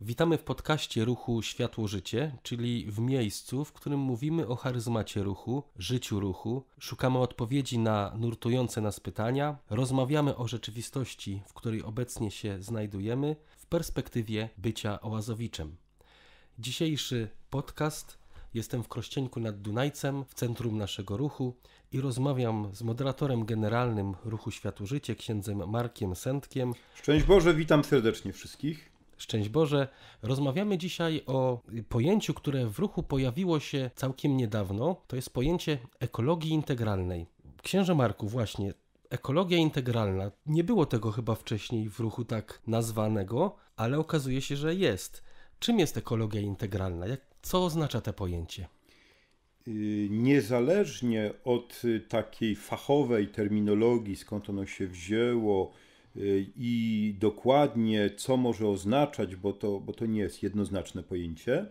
Witamy w podcaście ruchu Światło Życie, czyli w miejscu, w którym mówimy o charyzmacie ruchu, życiu ruchu, szukamy odpowiedzi na nurtujące nas pytania, rozmawiamy o rzeczywistości, w której obecnie się znajdujemy, w perspektywie bycia oazowiczem. Dzisiejszy podcast jestem w Krościeńku nad Dunajcem, w centrum naszego ruchu i rozmawiam z moderatorem generalnym ruchu Światło Życie, księdzem Markiem Sętkiem. Szczęść Boże, witam serdecznie wszystkich. Szczęść Boże. Rozmawiamy dzisiaj o pojęciu, które w ruchu pojawiło się całkiem niedawno. To jest pojęcie ekologii integralnej. Księże Marku, właśnie, ekologia integralna. Nie było tego chyba wcześniej w ruchu tak nazwanego, ale okazuje się, że jest. Czym jest ekologia integralna? Jak, co oznacza to pojęcie? Y, niezależnie od takiej fachowej terminologii, skąd ono się wzięło, Y, i dokładnie co może oznaczać, bo to, bo to nie jest jednoznaczne pojęcie,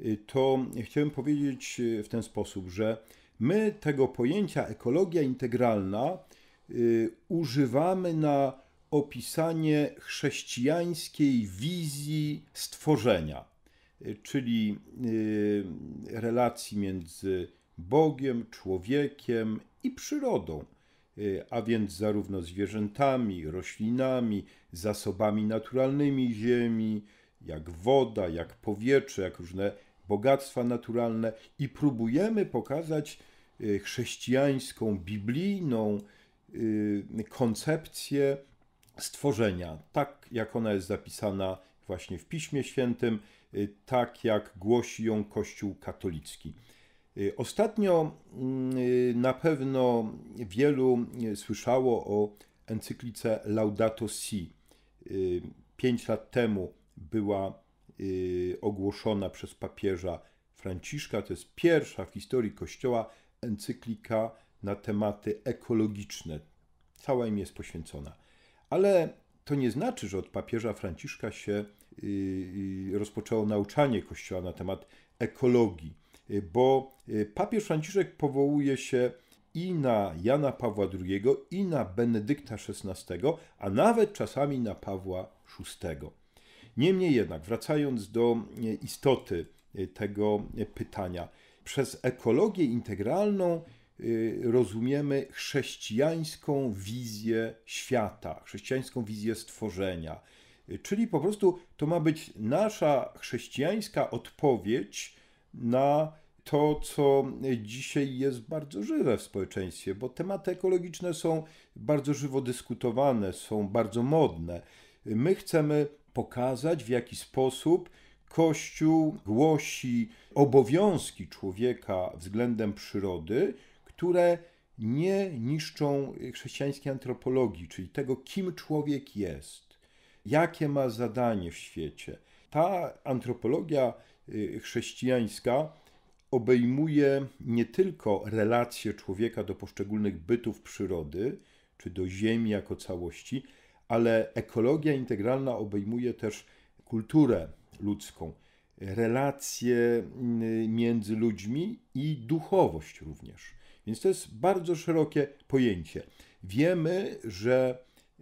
y, to chciałem powiedzieć y, w ten sposób, że my tego pojęcia ekologia integralna używamy na opisanie chrześcijańskiej wizji stworzenia, czyli relacji między Bogiem, człowiekiem i przyrodą. Y, a więc zarówno zwierzętami, roślinami, zasobami naturalnymi ziemi, jak woda, jak powietrze, jak różne bogactwa naturalne i próbujemy pokazać y, chrześcijańską, biblijną y, koncepcję stworzenia, tak jak ona jest zapisana właśnie w Piśmie Świętym, tak jak głosi ją Kościół katolicki. Y, ostatnio mm, y, na pewno wielu y, słyszało o encyklice Laudato Si. Pięć lat temu była ogłoszona przez papieża Franciszka. To jest pierwsza w historii Kościoła encyklika na tematy ekologiczne. Cała im jest poświęcona. Ale to nie znaczy, że od papieża Franciszka się rozpoczęło nauczanie Kościoła na temat ekologii bo y, papież Franciszek powołuje się i na Jana Pawła II, i na Benedykta XVI, a nawet czasami na Pawła VI. Niemniej jednak, wracając do y, istoty tego pytania, przez ekologię integralną rozumiemy chrześcijańską wizję świata, chrześcijańską wizję stworzenia. Czyli po prostu to ma być nasza chrześcijańska odpowiedź na to, co dzisiaj jest bardzo żywe w społeczeństwie, bo tematy ekologiczne są bardzo żywo dyskutowane, są bardzo modne. My chcemy pokazać, w jaki sposób Kościół głosi obowiązki człowieka względem przyrody, które nie niszczą chrześcijańskiej antropologii, czyli tego, kim człowiek jest, jakie ma zadanie w świecie. Ta antropologia chrześcijańska obejmuje nie tylko relacje człowieka do poszczególnych bytów przyrody, czy do Ziemi jako całości, ale ekologia integralna obejmuje też kulturę ludzką, relacje y, między ludźmi i duchowość również. Więc to jest bardzo szerokie pojęcie. Wiemy, że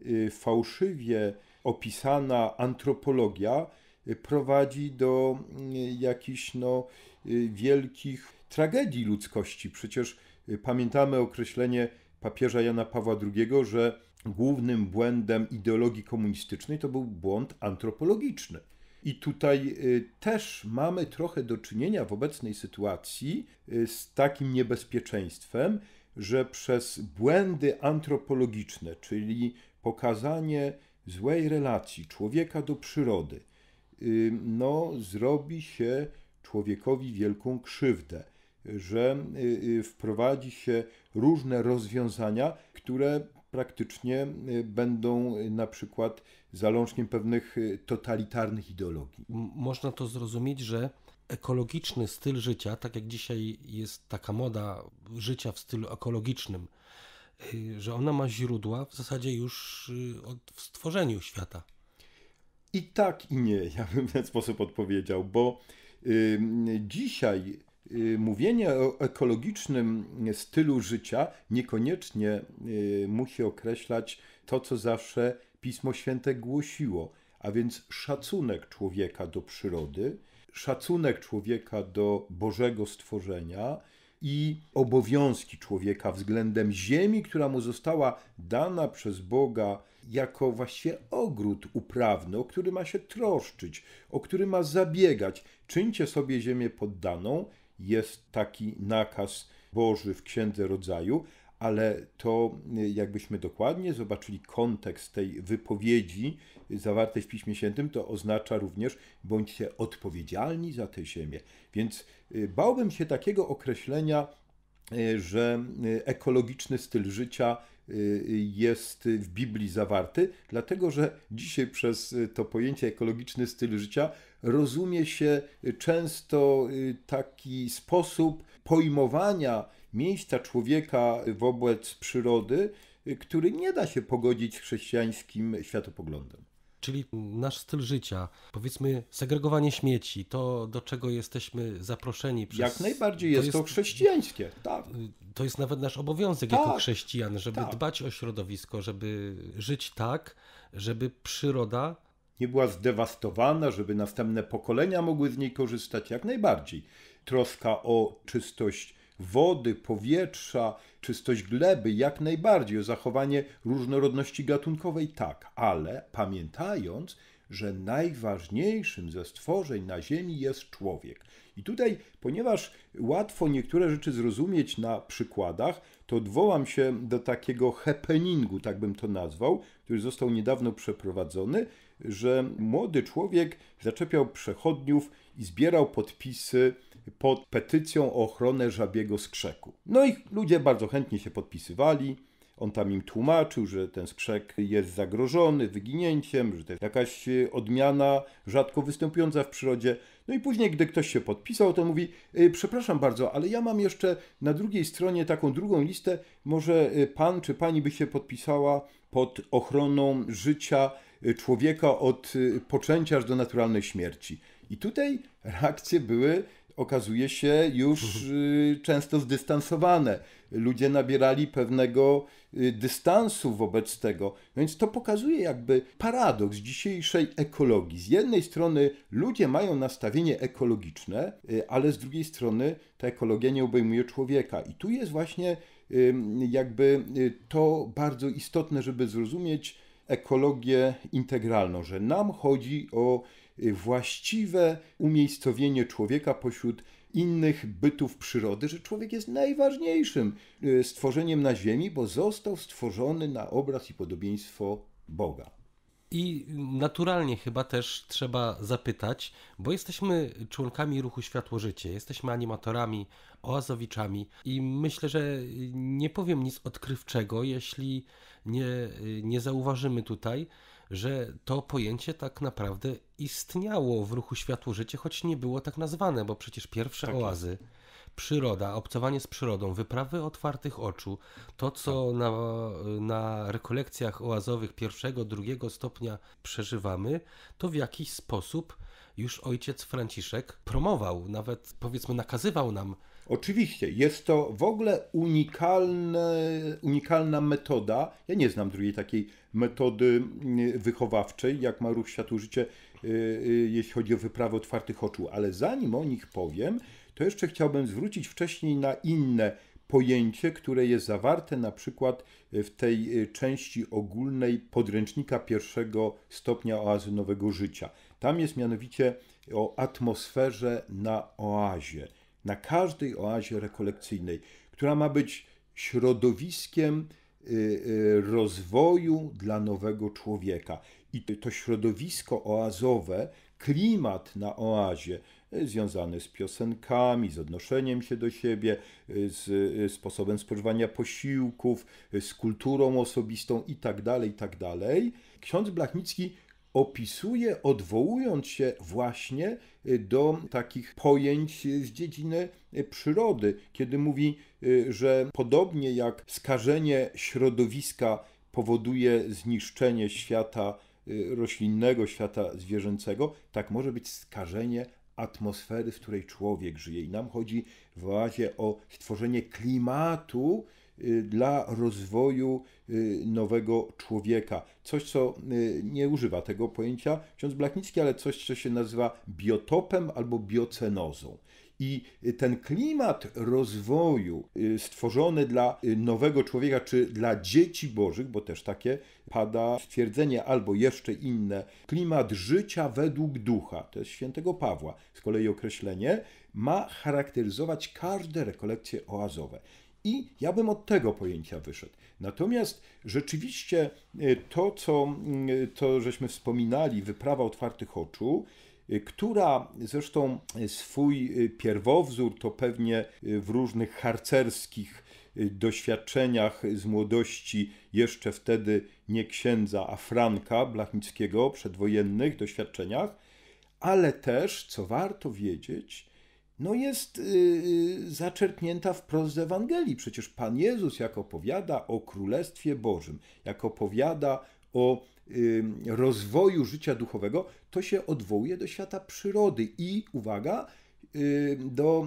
y, fałszywie opisana antropologia prowadzi do mm, jakichś no, y, wielkich tragedii ludzkości. Przecież y, pamiętamy określenie papieża Jana Pawła II, że głównym błędem ideologii komunistycznej to był błąd antropologiczny. I tutaj y, też mamy trochę do czynienia w obecnej sytuacji z takim niebezpieczeństwem, że przez błędy antropologiczne, czyli pokazanie złej relacji człowieka do przyrody, no, zrobi się człowiekowi wielką krzywdę, że y, y, wprowadzi się różne rozwiązania, które praktycznie y, będą na przykład zalążkiem pewnych totalitarnych ideologii. Można to zrozumieć, że ekologiczny styl życia, tak jak dzisiaj jest taka moda życia w stylu ekologicznym, że ona ma źródła w zasadzie już od stworzeniu świata. I tak, i nie, ja bym w ten sposób odpowiedział, bo dzisiaj y, mówienie o ekologicznym stylu życia niekoniecznie y, musi określać to, co zawsze Pismo Święte głosiło, a więc szacunek człowieka do przyrody, szacunek człowieka do Bożego stworzenia i obowiązki człowieka względem ziemi, która mu została dana przez Boga jako właściwie ogród uprawny, o który ma się troszczyć, o który ma zabiegać. Czyńcie sobie ziemię poddaną, jest taki nakaz Boży w Księdze Rodzaju, ale to jakbyśmy dokładnie zobaczyli kontekst tej wypowiedzi zawartej w Piśmie Świętym, to oznacza również bądźcie odpowiedzialni za tę ziemię. Więc y, bałbym się takiego określenia, y, że y, ekologiczny styl życia jest w Biblii zawarty, dlatego że dzisiaj przez to pojęcie ekologiczny styl życia rozumie się często taki sposób pojmowania miejsca człowieka wobec przyrody, który nie da się pogodzić z chrześcijańskim światopoglądem. Czyli nasz styl życia, powiedzmy segregowanie śmieci, to do czego jesteśmy zaproszeni przez... Jak najbardziej jest to, jest to chrześcijańskie, tak. To jest nawet nasz obowiązek tak, jako chrześcijan, żeby tak. dbać o środowisko, żeby żyć tak, żeby przyroda nie była zdewastowana, żeby następne pokolenia mogły z niej korzystać jak najbardziej. Troska o czystość wody, powietrza, czystość gleby, jak najbardziej, o zachowanie różnorodności gatunkowej, tak, ale pamiętając, że najważniejszym ze stworzeń na Ziemi jest człowiek. I tutaj, ponieważ łatwo niektóre rzeczy zrozumieć na przykładach, to odwołam się do takiego happeningu, tak bym to nazwał, który został niedawno przeprowadzony, że młody człowiek zaczepiał przechodniów i zbierał podpisy pod petycją o ochronę żabiego skrzeku. No i ludzie bardzo chętnie się podpisywali. On tam im tłumaczył, że ten skrzek jest zagrożony wyginięciem, że to jest jakaś odmiana rzadko występująca w przyrodzie. No i później, gdy ktoś się podpisał, to mówi: y, Przepraszam bardzo, ale ja mam jeszcze na drugiej stronie taką drugą listę. Może y, pan czy pani by się podpisała pod ochroną życia y, człowieka od poczęcia aż do naturalnej śmierci. I tutaj reakcje były okazuje się już y, często zdystansowane. Ludzie nabierali pewnego y, dystansu wobec tego. Więc to pokazuje jakby paradoks dzisiejszej ekologii. Z jednej strony ludzie mają nastawienie ekologiczne, y, ale z drugiej strony ta ekologia nie obejmuje człowieka. I tu jest właśnie jakby to bardzo istotne, żeby zrozumieć ekologię integralną, że nam chodzi o właściwe umiejscowienie człowieka pośród innych bytów przyrody, że człowiek jest najważniejszym y, stworzeniem na Ziemi, bo został stworzony na obraz i podobieństwo Boga. I naturalnie chyba też trzeba zapytać, bo jesteśmy członkami ruchu Światło Życie, jesteśmy animatorami, oazowiczami i myślę, że nie powiem nic odkrywczego, jeśli nie, nie zauważymy tutaj, że to pojęcie tak naprawdę istniało w ruchu Światło Życie, choć nie było tak nazwane, bo przecież pierwsze tak oazy, jest. przyroda, obcowanie z przyrodą, wyprawy otwartych oczu, to co tak. na, na rekolekcjach oazowych pierwszego, drugiego stopnia przeżywamy, to w jakiś sposób już ojciec Franciszek promował, nawet powiedzmy nakazywał nam Oczywiście, jest to w ogóle unikalne, unikalna metoda. Ja nie znam drugiej takiej metody mm, wychowawczej, jak ma ruch światu życie, y, y, jeśli chodzi o wyprawę otwartych oczu. Ale zanim o nich powiem, to jeszcze chciałbym zwrócić wcześniej na inne pojęcie, które jest zawarte na przykład w tej y, części ogólnej podręcznika pierwszego stopnia oazy nowego życia. Tam jest mianowicie o atmosferze na oazie na każdej oazie rekolekcyjnej, która ma być środowiskiem y, y, rozwoju dla nowego człowieka. I to środowisko oazowe, klimat na oazie, y, związany z piosenkami, z odnoszeniem się do siebie, z sposobem spożywania posiłków, z kulturą osobistą itd., tak itd. Tak Ksiądz Blachnicki opisuje, odwołując się właśnie y, do takich pojęć z dziedziny y, przyrody, kiedy mówi, y, że podobnie jak skażenie środowiska powoduje zniszczenie świata roślinnego, świata zwierzęcego, tak może być skażenie atmosfery, w której człowiek żyje. I nam chodzi w razie o stworzenie klimatu, dla rozwoju nowego człowieka. Coś, co nie używa tego pojęcia ksiądz Blachnicki, ale coś, co się nazywa biotopem albo biocenozą. I ten klimat rozwoju y, stworzony dla y, nowego człowieka, czy dla dzieci bożych, bo też takie pada stwierdzenie albo jeszcze inne, klimat życia według ducha, to jest świętego Pawła, z kolei określenie, ma charakteryzować każde rekolekcje oazowe. I ja bym od tego pojęcia wyszedł. Natomiast rzeczywiście y, to, co to żeśmy wspominali, wyprawa otwartych oczu, Y, która zresztą swój pierwowzór to pewnie w różnych harcerskich doświadczeniach z młodości, jeszcze wtedy nie księdza, a Franka Blachnickiego, przedwojennych doświadczeniach, ale też, co warto wiedzieć, no jest zaczerpnięta wprost z Ewangelii. Przecież Pan Jezus, jak opowiada o Królestwie Bożym, jak opowiada o rozwoju życia duchowego, to się odwołuje do świata przyrody i uwaga, do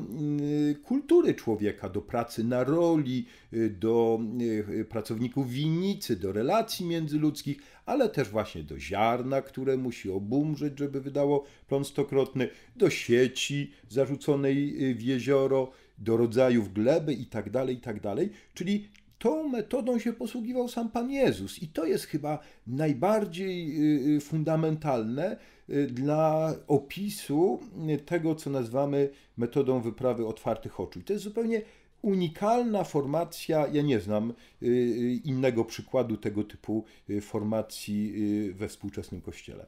kultury człowieka, do pracy na roli, y, do y, pracowników winnicy, do relacji międzyludzkich, ale też właśnie do ziarna, które musi obumrzeć, żeby wydało plon stokrotny, do sieci zarzuconej y, w jezioro, do rodzajów gleby itd., tak itd. Tak Czyli tą metodą się posługiwał sam Pan Jezus. I to jest chyba najbardziej y, y, fundamentalne y, dla opisu tego, co nazywamy metodą wyprawy otwartych oczu. I to jest zupełnie unikalna formacja. Ja nie znam innego przykładu tego typu formacji we współczesnym kościele.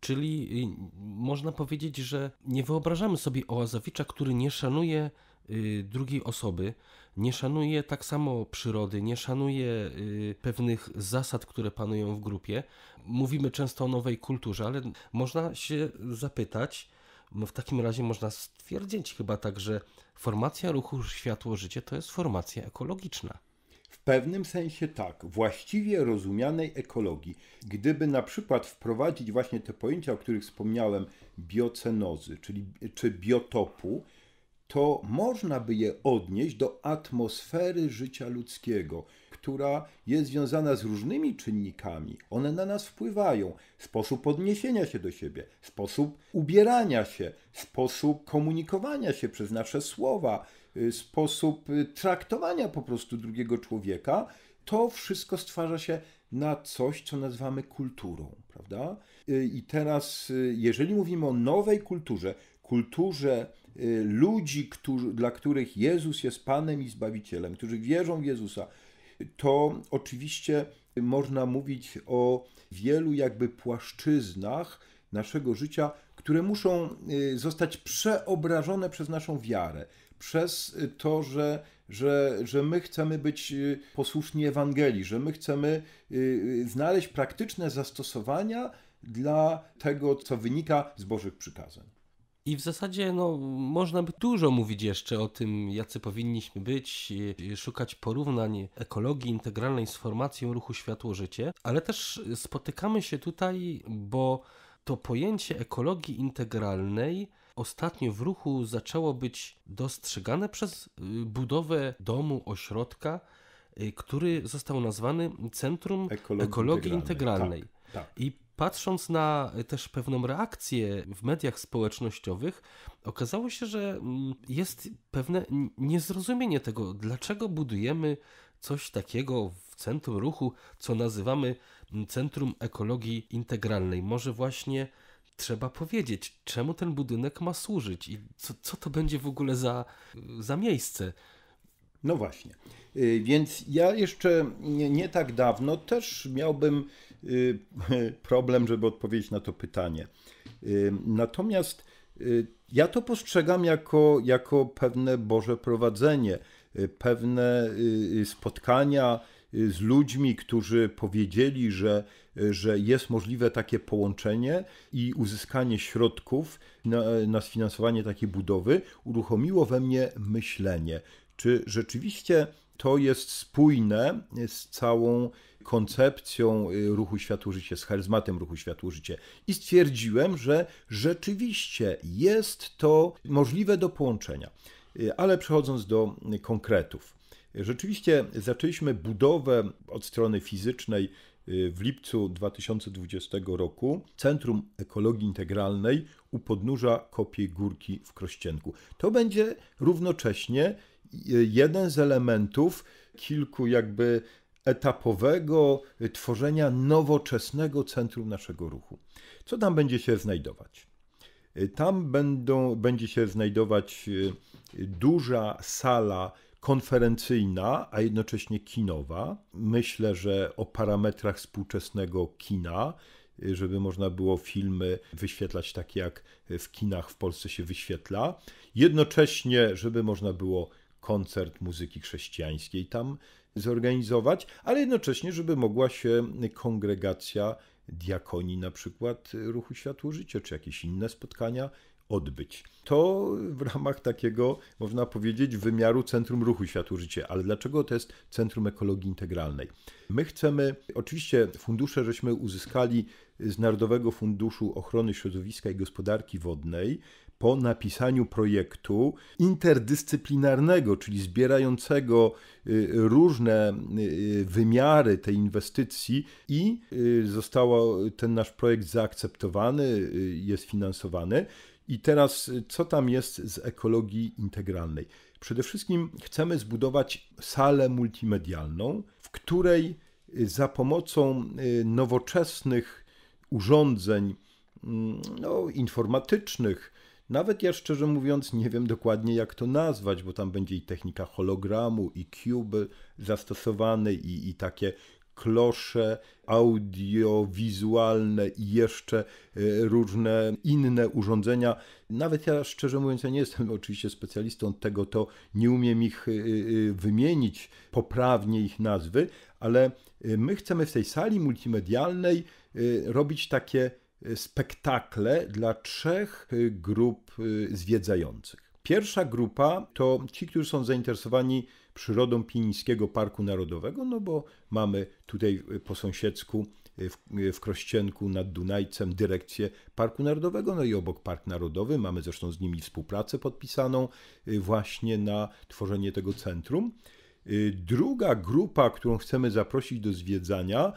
Czyli można powiedzieć, że nie wyobrażamy sobie Oazowicza, który nie szanuje drugiej osoby, nie szanuje tak samo przyrody, nie szanuje y, pewnych zasad, które panują w grupie. Mówimy często o nowej kulturze, ale można się zapytać, w takim razie można stwierdzić chyba tak, że formacja ruchu Światło-Życie to jest formacja ekologiczna. W pewnym sensie tak, właściwie rozumianej ekologii. Gdyby na przykład wprowadzić właśnie te pojęcia, o których wspomniałem, biocenozy, czyli czy biotopu, to można by je odnieść do atmosfery życia ludzkiego, która jest związana z różnymi czynnikami. One na nas wpływają. Sposób odniesienia się do siebie, sposób ubierania się, sposób komunikowania się przez nasze słowa, y, sposób y, traktowania po prostu drugiego człowieka. To wszystko stwarza się na coś, co nazywamy kulturą, prawda? Y, I teraz, jeżeli mówimy o nowej kulturze, kulturze ludzi, którzy, dla których Jezus jest Panem i Zbawicielem, którzy wierzą w Jezusa, to oczywiście można mówić o wielu jakby płaszczyznach naszego życia, które muszą y, zostać przeobrażone przez naszą wiarę, przez to, że, że, że my chcemy być y, posłuszni Ewangelii, że my chcemy znaleźć praktyczne zastosowania dla tego, co wynika z Bożych przykazań. I w zasadzie no, można by dużo mówić jeszcze o tym, jacy powinniśmy być, szukać porównań ekologii integralnej z formacją ruchu Światło-Życie, ale też spotykamy się tutaj, bo to pojęcie ekologii integralnej ostatnio w ruchu zaczęło być dostrzegane przez y, budowę domu, ośrodka, y, który został nazwany Centrum Ekologii, Ekologii Integralnej. Tak, tak. I patrząc na też pewną reakcję w mediach społecznościowych, okazało się, że mm, jest pewne niezrozumienie tego, dlaczego budujemy coś takiego w centrum ruchu, co nazywamy Centrum Ekologii Integralnej. Może właśnie trzeba powiedzieć, czemu ten budynek ma służyć i co, co to będzie w ogóle za, za miejsce. No właśnie. Y, więc ja jeszcze nie, nie tak dawno też miałbym problem, żeby odpowiedzieć na to pytanie. Y, natomiast ja to postrzegam jako, jako pewne Boże prowadzenie, pewne spotkania z ludźmi, którzy powiedzieli, że, że jest możliwe takie połączenie i uzyskanie środków na, na sfinansowanie takiej budowy, uruchomiło we mnie myślenie, czy rzeczywiście to jest spójne z całą koncepcją y, ruchu Światło-Życie, z charyzmatem ruchu Światło-Życie. I stwierdziłem, że rzeczywiście jest to możliwe do połączenia. Y, ale przechodząc do konkretów. Rzeczywiście zaczęliśmy budowę od strony fizycznej w lipcu 2020 roku Centrum Ekologii Integralnej u podnóża Kopiej Górki w Krościenku. To będzie równocześnie jeden z elementów kilku jakby etapowego tworzenia nowoczesnego centrum naszego ruchu. Co tam będzie się znajdować? Tam będą, będzie się znajdować e, duża sala konferencyjna, a jednocześnie kinowa. Myślę, że o parametrach współczesnego kina, e, żeby można było filmy wyświetlać takie, jak w kinach w Polsce się wyświetla. Jednocześnie, żeby można było koncert muzyki chrześcijańskiej tam zorganizować, ale jednocześnie, żeby mogła się kongregacja diakonii, na przykład Ruchu Światło Życie, czy jakieś inne spotkania odbyć. To w ramach takiego, można powiedzieć, wymiaru Centrum Ruchu Światło Życie. Ale dlaczego to jest Centrum Ekologii Integralnej? My chcemy, oczywiście fundusze żeśmy uzyskali z Narodowego Funduszu Ochrony Środowiska i Gospodarki Wodnej, po napisaniu projektu interdyscyplinarnego, czyli zbierającego y, różne y, wymiary tej inwestycji i y, został ten nasz projekt zaakceptowany, jest finansowany. I teraz co tam jest z ekologii integralnej? Przede wszystkim chcemy zbudować salę multimedialną, w której za pomocą nowoczesnych urządzeń mm, no, informatycznych, nawet ja szczerze mówiąc nie wiem dokładnie jak to nazwać, bo tam będzie i technika hologramu, i cube zastosowane, i, i takie klosze audiowizualne i jeszcze e, różne inne urządzenia. Nawet ja szczerze mówiąc, ja nie jestem oczywiście specjalistą tego, to nie umiem ich e, e, wymienić poprawnie ich nazwy, ale my chcemy w tej sali multimedialnej robić takie spektakle dla trzech grup zwiedzających. Pierwsza grupa to ci, którzy są zainteresowani przyrodą Pińskiego Parku Narodowego, no bo mamy tutaj po sąsiedzku w, w Krościenku nad Dunajcem dyrekcję Parku Narodowego, no i obok Park Narodowy. Mamy zresztą z nimi współpracę podpisaną właśnie na tworzenie tego centrum. Druga grupa, którą chcemy zaprosić do zwiedzania,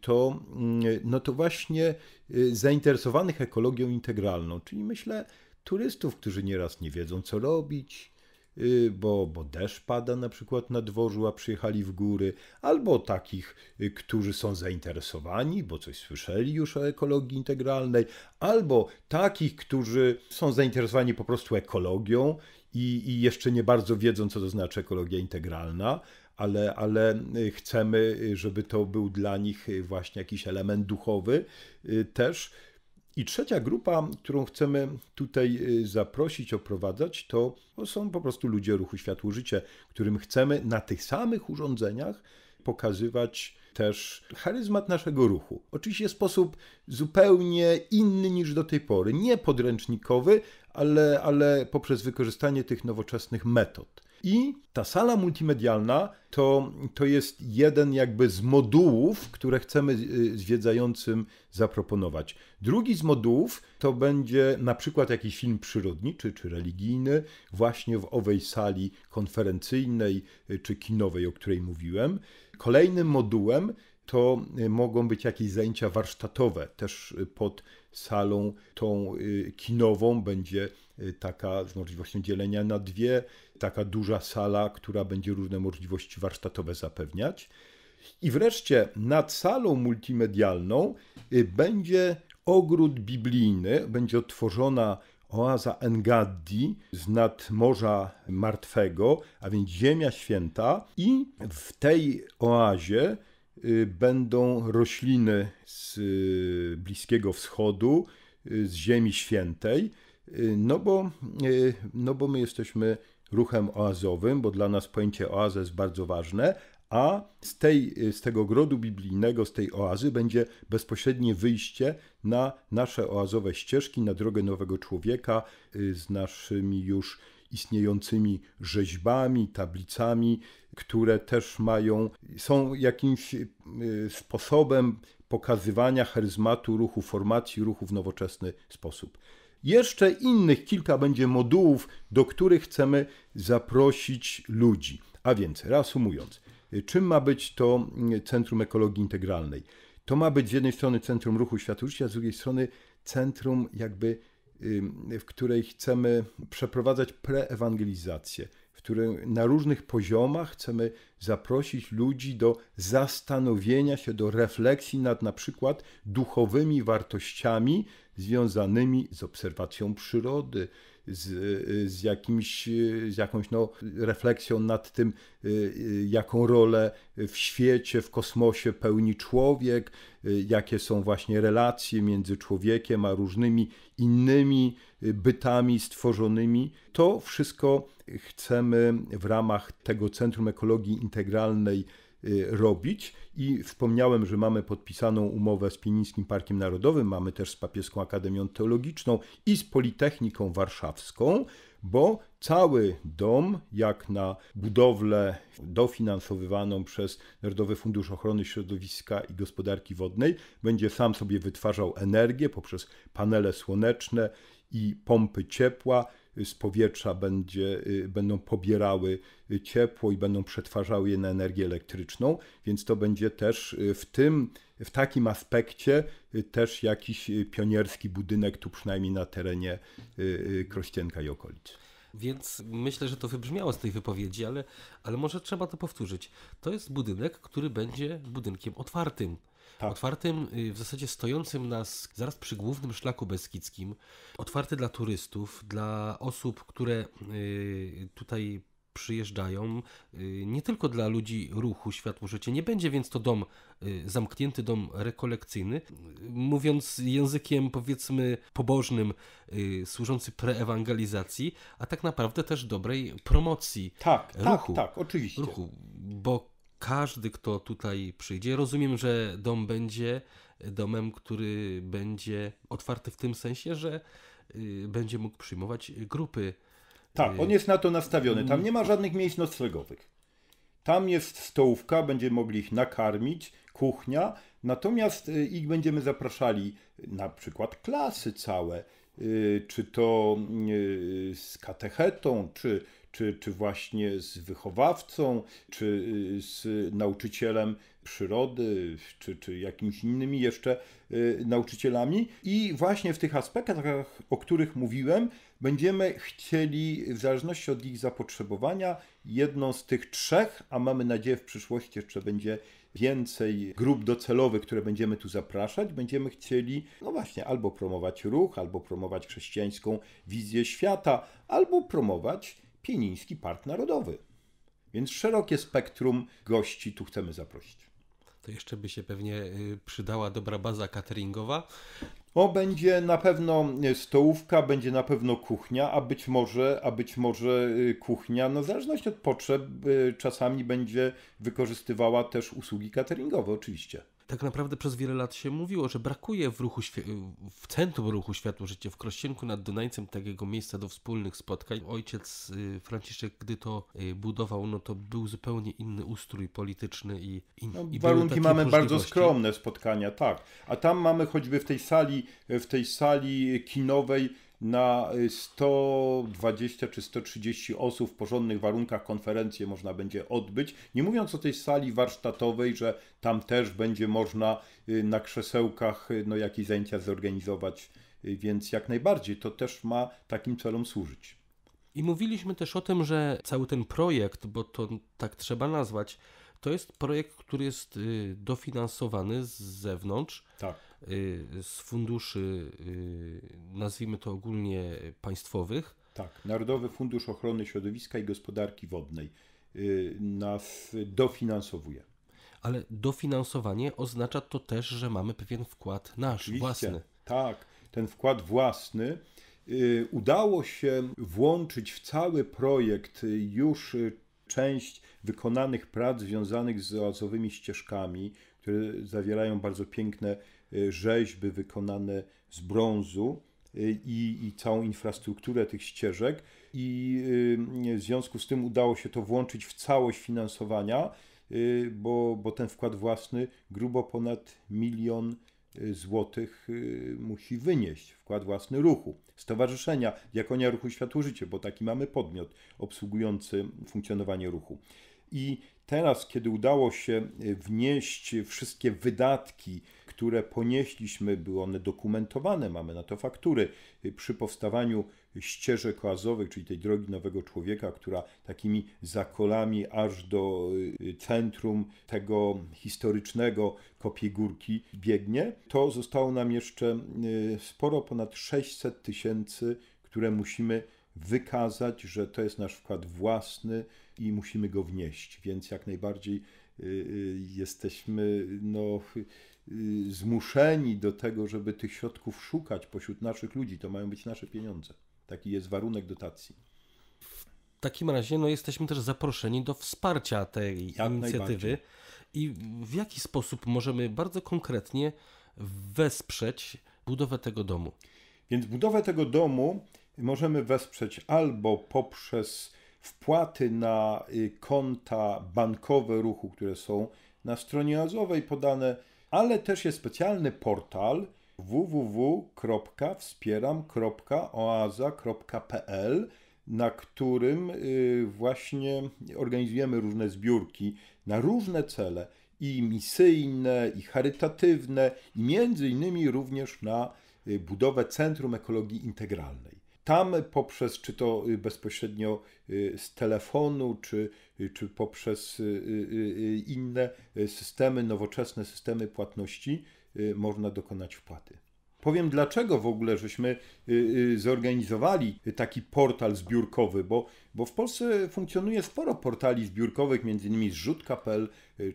to, mm, no to właśnie y, zainteresowanych ekologią integralną, czyli myślę turystów, którzy nieraz nie wiedzą, co robić, y, bo, bo deszcz pada na przykład na dworzu, a przyjechali w góry, albo takich, y, którzy są zainteresowani, bo coś słyszeli już o ekologii integralnej, albo takich, którzy są zainteresowani po prostu ekologią i, i jeszcze nie bardzo wiedzą, co to znaczy ekologia integralna, ale, ale chcemy, żeby to był dla nich właśnie jakiś element duchowy y, też. I trzecia grupa, którą chcemy tutaj y, zaprosić, oprowadzać, to są po prostu ludzie ruchu Światło Życie, którym chcemy na tych samych urządzeniach pokazywać też charyzmat naszego ruchu. Oczywiście w sposób zupełnie inny niż do tej pory, nie podręcznikowy, ale, ale poprzez wykorzystanie tych nowoczesnych metod. I ta sala multimedialna to, to jest jeden jakby z modułów, które chcemy y, zwiedzającym zaproponować. Drugi z modułów to będzie na przykład jakiś film przyrodniczy czy religijny, właśnie w owej sali konferencyjnej y, czy kinowej, o której mówiłem. Kolejnym modułem to y, mogą być jakieś zajęcia warsztatowe. Też pod salą tą kinową będzie taka z możliwością dzielenia na dwie taka duża sala, która będzie różne możliwości warsztatowe zapewniać. I wreszcie nad salą multimedialną y, będzie ogród biblijny, będzie otworzona oaza Engaddi z nad Morza Martwego, a więc Ziemia Święta i w tej oazie y, będą rośliny z y, Bliskiego Wschodu, z Ziemi Świętej, no bo, no bo my jesteśmy ruchem oazowym, bo dla nas pojęcie oazy jest bardzo ważne, a z, tej, z tego grodu biblijnego, z tej oazy będzie bezpośrednie wyjście na nasze oazowe ścieżki, na drogę nowego człowieka y, z naszymi już istniejącymi rzeźbami, tablicami, które też mają, są jakimś y, sposobem pokazywania charyzmatu ruchu, formacji ruchu w nowoczesny sposób. Jeszcze innych kilka będzie modułów, do których chcemy zaprosić ludzi. A więc, reasumując, czym ma być to Centrum Ekologii Integralnej? To ma być z jednej strony Centrum Ruchu Światłości, a z drugiej strony centrum jakby, w której chcemy przeprowadzać preewangelizację, w której na różnych poziomach chcemy zaprosić ludzi do zastanowienia się, do refleksji nad na przykład duchowymi wartościami związanymi z obserwacją przyrody, z, z, jakimś, z jakąś no, refleksją nad tym, y, jaką rolę w świecie, w kosmosie pełni człowiek, y, jakie są właśnie relacje między człowiekiem a różnymi innymi bytami stworzonymi. To wszystko chcemy w ramach tego Centrum Ekologii Integralnej Y, robić. I wspomniałem, że mamy podpisaną umowę z Pienińskim Parkiem Narodowym, mamy też z Papieską Akademią Teologiczną i z Politechniką Warszawską, bo cały dom, jak na budowlę dofinansowywaną przez Narodowy Fundusz Ochrony Środowiska i Gospodarki Wodnej, będzie sam sobie wytwarzał energię poprzez panele słoneczne i pompy ciepła z powietrza będzie, y, będą pobierały ciepło i będą przetwarzały je na energię elektryczną, więc to będzie też y, w tym, w takim aspekcie y, też jakiś pionierski budynek, tu przynajmniej na terenie Krościenka i okolic. Więc myślę, że to wybrzmiało z tej wypowiedzi, ale, ale może trzeba to powtórzyć. To jest budynek, który będzie budynkiem otwartym tak. otwartym, y, w zasadzie stojącym nas zaraz przy głównym szlaku beskidzkim, otwarty dla turystów, dla osób, które y, tutaj przyjeżdżają, y, nie tylko dla ludzi ruchu Światło Życie. Nie będzie więc to dom zamknięty, dom rekolekcyjny. Mówiąc językiem powiedzmy pobożnym, służący preewangelizacji, a tak naprawdę też dobrej promocji tak, tak ruchu. Tak, tak, oczywiście. Ruchu, bo każdy, kto tutaj przyjdzie, rozumiem, że dom będzie domem, który będzie otwarty w tym sensie, że y, będzie mógł przyjmować grupy. Tak, on jest na to nastawiony. Tam nie ma żadnych miejsc noclegowych. Tam jest stołówka, będziemy mogli ich nakarmić, kuchnia, natomiast y, ich będziemy zapraszali na przykład klasy całe, y, czy to z katechetą, czy czy, czy właśnie z wychowawcą, czy y, z nauczycielem przyrody, czy, czy jakimiś innymi jeszcze y, nauczycielami. I właśnie w tych aspektach, o których mówiłem, będziemy chcieli, w zależności od ich zapotrzebowania, jedną z tych trzech, a mamy nadzieję w przyszłości jeszcze będzie więcej grup docelowych, które będziemy tu zapraszać, będziemy chcieli, no właśnie, albo promować ruch, albo promować chrześcijańską wizję świata, albo promować Pieniński Park Narodowy. Więc szerokie spektrum gości tu chcemy zaprosić. To jeszcze by się pewnie y, przydała dobra baza cateringowa. O, będzie na pewno stołówka, będzie na pewno kuchnia, a być może, a być może y, kuchnia, no w zależności od potrzeb, y, czasami będzie wykorzystywała też usługi cateringowe, oczywiście tak naprawdę przez wiele lat się mówiło, że brakuje w, ruchu, w centrum ruchu Światło Życie w Krościenku nad Dunajcem takiego miejsca do wspólnych spotkań. Ojciec y, Franciszek, gdy to y, budował, no to był zupełnie inny ustrój polityczny i, i, no, i warunki mamy bardzo skromne spotkania, tak. A tam mamy choćby w tej sali, w tej sali kinowej na 120 czy 130 osób w porządnych warunkach konferencję można będzie odbyć. Nie mówiąc o tej sali warsztatowej, że tam też będzie można y, na krzesełkach y, no, jakieś zajęcia zorganizować, y, więc jak najbardziej to też ma takim celom służyć. I mówiliśmy też o tym, że cały ten projekt, bo to tak trzeba nazwać, to jest projekt, który jest dofinansowany z zewnątrz. Tak Y, z funduszy, y, nazwijmy to ogólnie państwowych. Tak, Narodowy Fundusz Ochrony Środowiska i Gospodarki Wodnej y, nas dofinansowuje. Ale dofinansowanie oznacza to też, że mamy pewien wkład nasz, Oczywiście, własny. Tak, ten wkład własny. Udało się włączyć w cały projekt już część wykonanych prac związanych z oazowymi ścieżkami, które zawierają bardzo piękne Y, rzeźby wykonane z brązu y, i, i całą infrastrukturę tych ścieżek. I y, w związku z tym udało się to włączyć w całość finansowania, bo, bo ten wkład własny grubo ponad milion złotych musi wynieść, wkład własny ruchu, stowarzyszenia Diakonia Ruchu Światło Życie, bo taki mamy podmiot obsługujący funkcjonowanie ruchu. I teraz, kiedy udało się wnieść wszystkie wydatki, które ponieśliśmy, były one dokumentowane, mamy na to faktury, przy powstawaniu ścieżek oazowych, czyli tej drogi nowego człowieka, która takimi zakolami aż do y, centrum tego historycznego Kopiegórki biegnie, to zostało nam jeszcze y, sporo ponad 600 tysięcy, które musimy wykazać, że to jest nasz wkład własny i musimy go wnieść. Więc jak najbardziej y, jesteśmy no, zmuszeni do tego, żeby tych środków szukać pośród naszych ludzi. To mają być nasze pieniądze. Taki jest warunek dotacji. W takim razie no, jesteśmy też zaproszeni do wsparcia tej Jak inicjatywy. I w jaki sposób możemy bardzo konkretnie wesprzeć budowę tego domu? Więc budowę tego domu możemy wesprzeć albo poprzez wpłaty na y, konta bankowe ruchu, które są na stronie Azowej podane, ale też jest specjalny portal, www.wspieram.oaza.pl, na którym y, właśnie organizujemy różne zbiórki na różne cele i misyjne, i charytatywne, i między innymi również na y, budowę Centrum Ekologii Integralnej. Tam poprzez, czy to y, bezpośrednio z telefonu, czy, czy poprzez inne systemy, nowoczesne systemy płatności, można dokonać wpłaty. Powiem dlaczego w ogóle żeśmy y, y, zorganizowali taki portal zbiórkowy, bo, bo w Polsce funkcjonuje sporo portali zbiórkowych, innymi zrzut.pl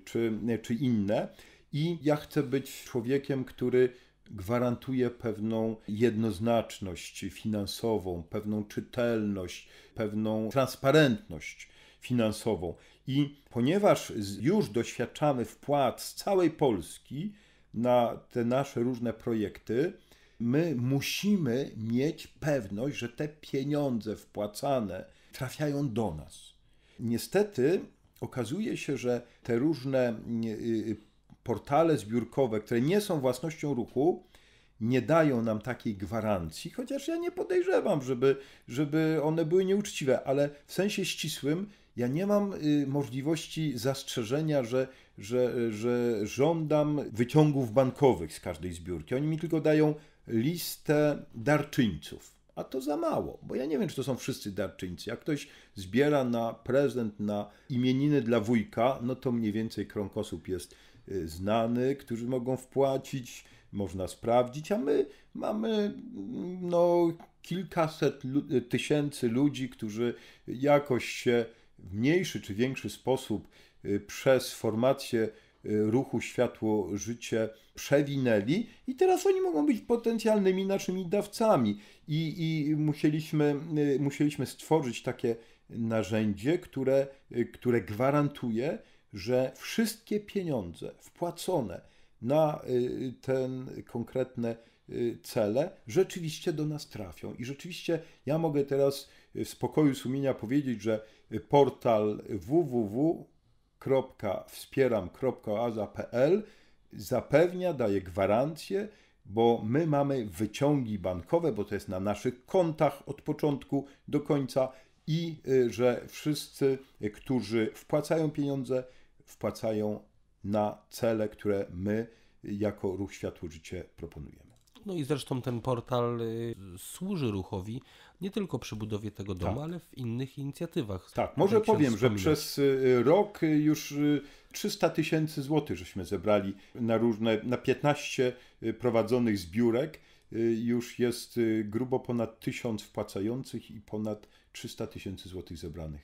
czy, czy inne. I ja chcę być człowiekiem, który gwarantuje pewną jednoznaczność finansową, pewną czytelność, pewną transparentność finansową. I ponieważ już doświadczamy wpłat z całej Polski, na te nasze różne projekty, my musimy mieć pewność, że te pieniądze wpłacane trafiają do nas. Niestety okazuje się, że te różne y, y, portale zbiórkowe, które nie są własnością ruchu, nie dają nam takiej gwarancji, chociaż ja nie podejrzewam, żeby, żeby one były nieuczciwe, ale w sensie ścisłym ja nie mam y, możliwości zastrzeżenia, że, że, że żądam wyciągów bankowych z każdej zbiórki. Oni mi tylko dają listę darczyńców. A to za mało, bo ja nie wiem, czy to są wszyscy darczyńcy. Jak ktoś zbiera na prezent, na imieniny dla wujka, no to mniej więcej krąg osób jest y, znany, którzy mogą wpłacić, można sprawdzić, a my mamy no, kilkaset tysięcy ludzi, którzy jakoś się w mniejszy czy większy sposób y, przez formację y, ruchu Światło Życie przewinęli i teraz oni mogą być potencjalnymi naszymi dawcami. I, i musieliśmy, y, musieliśmy stworzyć takie narzędzie, które, które gwarantuje, że wszystkie pieniądze wpłacone na ten konkretne cele rzeczywiście do nas trafią. I rzeczywiście ja mogę teraz w spokoju sumienia powiedzieć, że portal www.wspieram.oaza.pl zapewnia, daje gwarancję, bo my mamy wyciągi bankowe, bo to jest na naszych kontach od początku do końca i y, że wszyscy, którzy wpłacają pieniądze, wpłacają na cele, które my jako Ruch Światło Życie proponujemy. No i zresztą ten portal y, służy ruchowi nie tylko przy budowie tego domu, tak. ale w innych inicjatywach. Tak, może powiem, że przez y, rok już 300 y, tysięcy złotych żeśmy zebrali na różne, na 15 prowadzonych zbiórek. Już jest grubo ponad 1000 wpłacających i ponad 300 tysięcy złotych zebranych.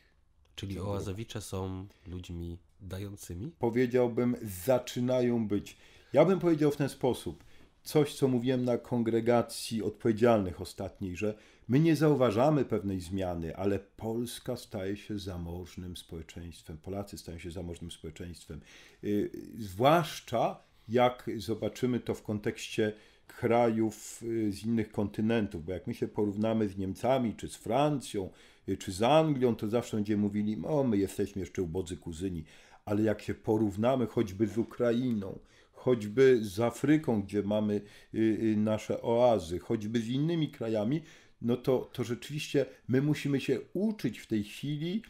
Czyli oazowicze są ludźmi dającymi? Powiedziałbym, zaczynają być. Ja bym powiedział w ten sposób coś, co mówiłem na kongregacji odpowiedzialnych ostatniej, że my nie zauważamy pewnej zmiany, ale Polska staje się zamożnym społeczeństwem, Polacy stają się zamożnym społeczeństwem. Y, zwłaszcza jak zobaczymy to w kontekście krajów y, z innych kontynentów, bo jak my się porównamy z Niemcami, czy z Francją, y, czy z Anglią, to zawsze będziemy mówili, o my jesteśmy jeszcze ubodzy kuzyni, ale jak się porównamy choćby z Ukrainą, choćby z Afryką, gdzie mamy y, y, nasze oazy, choćby z innymi krajami, no to, to rzeczywiście my musimy się uczyć w tej chwili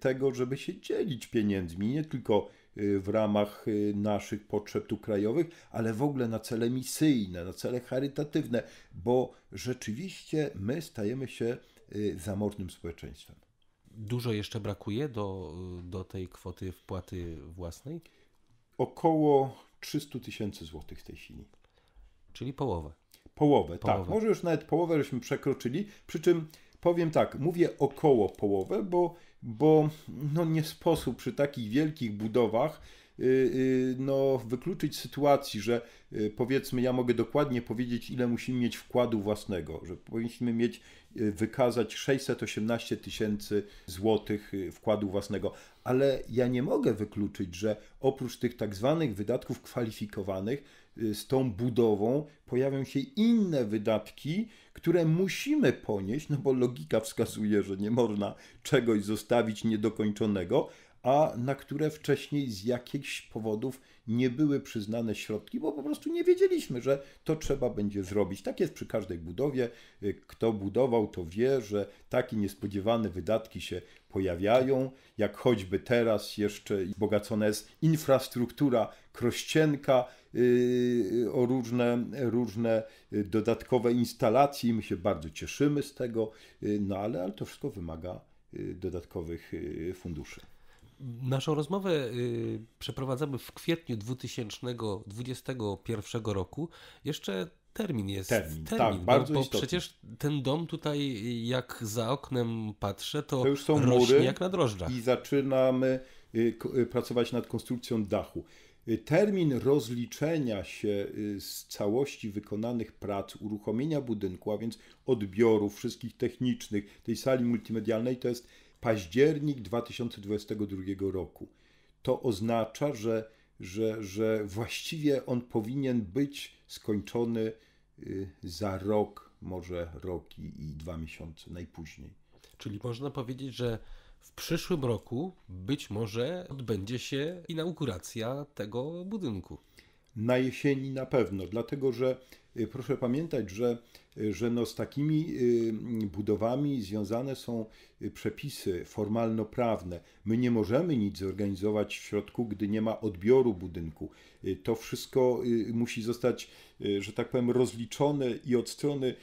tego, żeby się dzielić pieniędzmi, nie tylko w ramach naszych potrzeb tu krajowych, ale w ogóle na cele misyjne, na cele charytatywne, bo rzeczywiście my stajemy się zamożnym społeczeństwem. Dużo jeszcze brakuje do, do tej kwoty wpłaty własnej? Około 300 tysięcy złotych w tej chwili. Czyli połowę. Połowę, tak. połowę. tak. Może już nawet połowę żeśmy przekroczyli. Przy czym powiem tak, mówię około połowę, bo, bo no nie sposób przy takich wielkich budowach no, wykluczyć sytuacji, że y, powiedzmy, ja mogę dokładnie powiedzieć, ile musimy mieć wkładu własnego, że powinniśmy mieć, wykazać 618 tysięcy złotych wkładu własnego, ale ja nie mogę wykluczyć, że oprócz tych tak zwanych wydatków kwalifikowanych, z tą budową pojawią się inne wydatki, które musimy ponieść, no bo logika wskazuje, że nie można czegoś zostawić niedokończonego, a na które wcześniej z jakichś powodów nie były przyznane środki, bo po prostu nie wiedzieliśmy, że to trzeba będzie zrobić. Tak jest przy każdej budowie. Kto budował, to wie, że takie niespodziewane wydatki się pojawiają, jak choćby teraz jeszcze bogacona jest infrastruktura krościenka yy, o różne, różne dodatkowe instalacje my się bardzo cieszymy z tego, no ale, ale to wszystko wymaga dodatkowych funduszy. Naszą rozmowę y, przeprowadzamy w kwietniu 2021 roku. Jeszcze termin jest. Termin, termin tak, bardzo bo, bo przecież ten dom tutaj, jak za oknem patrzę, to, to już są rośnie mury jak na drożdżach. I zaczynamy y, y, pracować nad konstrukcją dachu. Termin rozliczenia się z całości wykonanych prac, uruchomienia budynku, a więc odbiorów wszystkich technicznych tej sali multimedialnej, to jest październik 2022 roku. To oznacza, że, że, że właściwie on powinien być skończony y, za rok, może rok i, i dwa miesiące najpóźniej. Czyli można powiedzieć, że w przyszłym roku być może odbędzie się inauguracja tego budynku. Na jesieni na pewno, dlatego że proszę pamiętać, że że no z takimi y, budowami związane są y, przepisy formalno-prawne. My nie możemy nic zorganizować w środku, gdy nie ma odbioru budynku. Y, to wszystko musi zostać, że tak powiem, rozliczone i od strony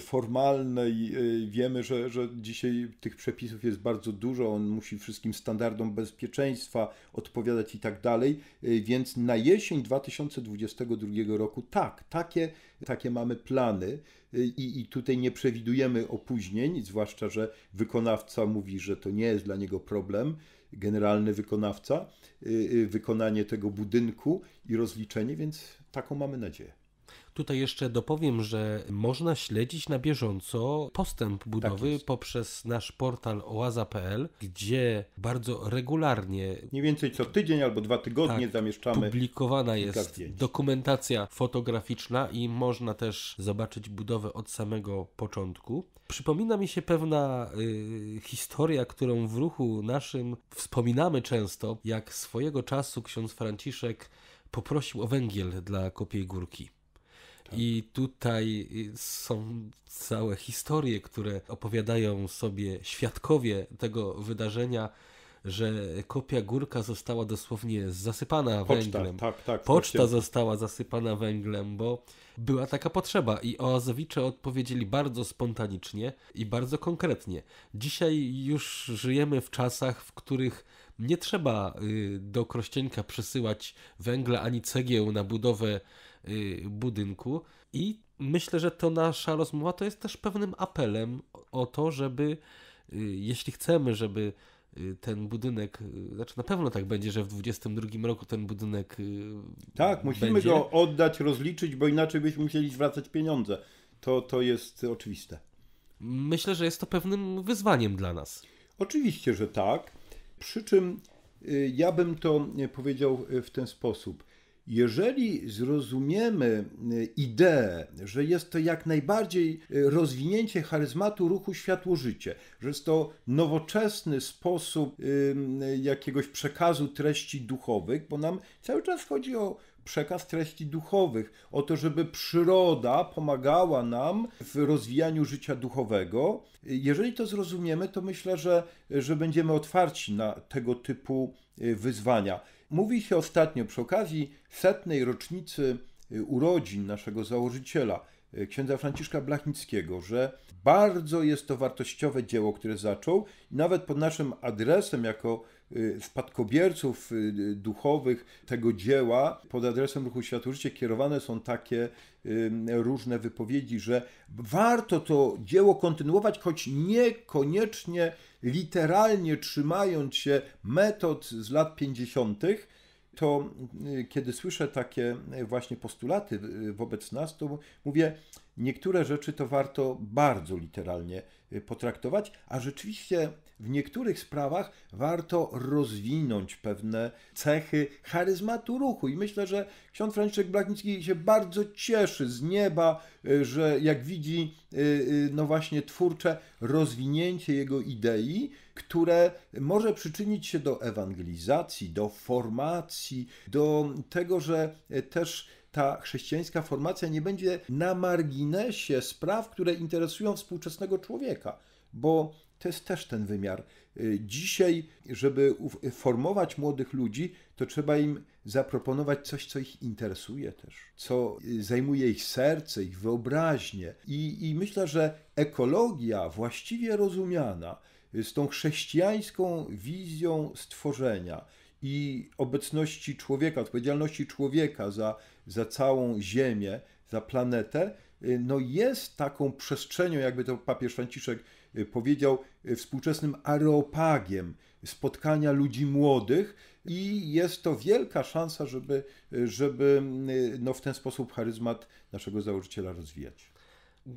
formalnej wiemy, że, że dzisiaj tych przepisów jest bardzo dużo, on musi wszystkim standardom bezpieczeństwa odpowiadać i tak dalej, więc na jesień 2022 roku tak, takie, takie mamy plany i, i tutaj nie przewidujemy opóźnień, zwłaszcza, że wykonawca mówi, że to nie jest dla niego problem, generalny wykonawca, wykonanie tego budynku i rozliczenie, więc taką mamy nadzieję. Tutaj jeszcze dopowiem, że można śledzić na bieżąco postęp budowy tak poprzez nasz portal oaza.pl, gdzie bardzo regularnie. Mniej więcej co tydzień albo dwa tygodnie tak, zamieszczamy. Publikowana jest zdjęć. dokumentacja fotograficzna i można też zobaczyć budowę od samego początku. Przypomina mi się pewna y, historia, którą w ruchu naszym wspominamy często, jak swojego czasu ksiądz Franciszek poprosił o węgiel dla Kopiej Górki. I tutaj są całe historie, które opowiadają sobie świadkowie tego wydarzenia, że kopia górka została dosłownie zasypana Poczta, węglem. Tak, tak, Poczta właśnie. została zasypana węglem, bo była taka potrzeba i oazowicze odpowiedzieli bardzo spontanicznie i bardzo konkretnie. Dzisiaj już żyjemy w czasach, w których nie trzeba y, do Krościenka przesyłać węgla ani cegieł na budowę Y, budynku. I myślę, że to nasza rozmowa to jest też pewnym apelem o to, żeby y, jeśli chcemy, żeby y, ten budynek, znaczy na pewno tak będzie, że w 2022 roku ten budynek. Tak, musimy będzie. go oddać, rozliczyć, bo inaczej byśmy musieli zwracać pieniądze. To, to jest oczywiste. Myślę, że jest to pewnym wyzwaniem dla nas. Oczywiście, że tak. Przy czym ja bym to powiedział w ten sposób. Jeżeli zrozumiemy y, ideę, że jest to jak najbardziej y, rozwinięcie charyzmatu ruchu światło-życie, że jest to nowoczesny sposób jakiegoś przekazu treści duchowych, bo nam cały czas chodzi o przekaz treści duchowych, o to, żeby przyroda pomagała nam w rozwijaniu życia duchowego. Jeżeli to zrozumiemy, to myślę, że, że będziemy otwarci na tego typu y, wyzwania. Mówi się ostatnio przy okazji setnej rocznicy y, urodzin naszego założyciela, y, księdza Franciszka Blachnickiego, że bardzo jest to wartościowe dzieło, które zaczął. I nawet pod naszym adresem jako spadkobierców y, duchowych tego dzieła pod adresem Ruchu Światło Życie kierowane są takie różne wypowiedzi, że warto to dzieło kontynuować, choć niekoniecznie literalnie trzymając się metod z lat 50., to y, kiedy słyszę takie właśnie postulaty wobec nas, to mówię, niektóre rzeczy to warto bardzo literalnie potraktować, a rzeczywiście w niektórych sprawach warto rozwinąć pewne cechy charyzmatu ruchu. I myślę, że ksiądz Franciszek Blachnicki się bardzo cieszy z nieba, y, że jak widzi, y, y, no właśnie, twórcze rozwinięcie jego idei, które może przyczynić się do ewangelizacji, do formacji, do tego, że też ta chrześcijańska formacja nie będzie na marginesie spraw, które interesują współczesnego człowieka, bo to jest też ten wymiar. Y, dzisiaj, żeby formować młodych ludzi, to trzeba im zaproponować coś, co ich interesuje też, co y, zajmuje ich serce, ich wyobraźnię. I, i myślę, że ekologia właściwie rozumiana, y, z tą chrześcijańską wizją stworzenia i obecności człowieka, odpowiedzialności człowieka za, za całą Ziemię, za planetę, no jest taką przestrzenią, jakby to papież Franciszek powiedział, y, współczesnym areopagiem spotkania ludzi młodych i jest to wielka szansa, żeby, y, żeby no, w ten sposób charyzmat naszego założyciela rozwijać.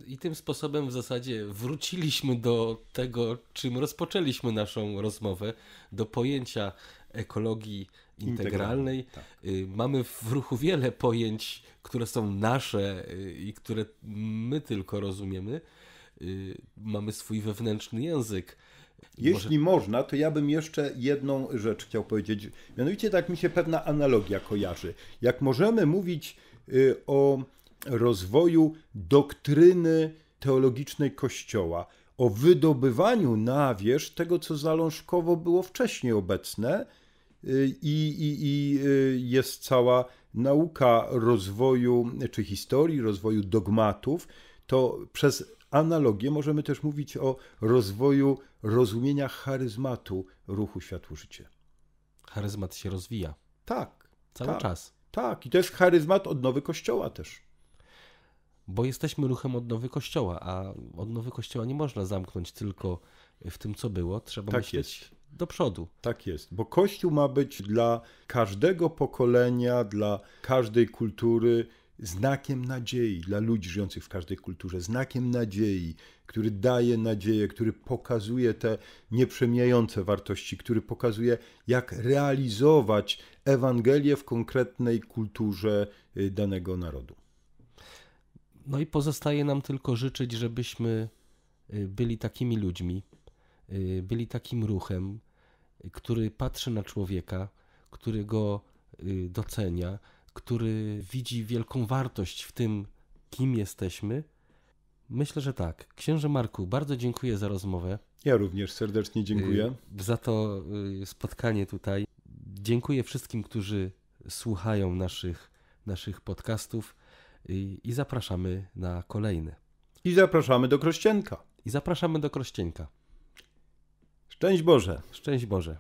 I tym sposobem w zasadzie wróciliśmy do tego, czym rozpoczęliśmy naszą rozmowę, do pojęcia ekologii integralnej. tak. Mamy w ruchu wiele pojęć, które są nasze i które my tylko rozumiemy. Y, mamy swój wewnętrzny język. Jeśli Może... można, to ja bym jeszcze jedną rzecz chciał powiedzieć. Mianowicie tak mi się pewna analogia kojarzy. Jak możemy mówić y, o rozwoju doktryny teologicznej Kościoła, o wydobywaniu na wierzch tego, co zalążkowo było wcześniej obecne, y, i, i, i jest cała nauka rozwoju, czy historii, rozwoju dogmatów, to przez analogię możemy też mówić o rozwoju rozumienia charyzmatu ruchu Światło-Życie. Charyzmat się rozwija. Tak. Cały tak, czas. Tak, i to jest charyzmat odnowy Kościoła też. Bo jesteśmy ruchem odnowy Kościoła, a odnowy Kościoła nie można zamknąć tylko w tym, co było. Trzeba tak myśleć jest. do przodu. Tak jest, bo Kościół ma być dla każdego pokolenia, dla każdej kultury znakiem nadziei dla ludzi żyjących w każdej kulturze, znakiem nadziei, który daje nadzieję, który pokazuje te nieprzemijające wartości, który pokazuje, jak realizować Ewangelię w konkretnej kulturze y, danego narodu. No i pozostaje nam tylko życzyć, żebyśmy y, byli takimi ludźmi, y, byli takim ruchem, który patrzy na człowieka, który go docenia, który widzi wielką wartość w tym, kim jesteśmy? Myślę, że tak. Księże Marku, bardzo dziękuję za rozmowę. Ja również serdecznie dziękuję. Y, za to y, spotkanie tutaj. Dziękuję wszystkim, którzy słuchają naszych, naszych podcastów i, i zapraszamy na kolejne. I zapraszamy do Krościenka. I zapraszamy do Krościenka. Szczęść Boże. Szczęść Boże.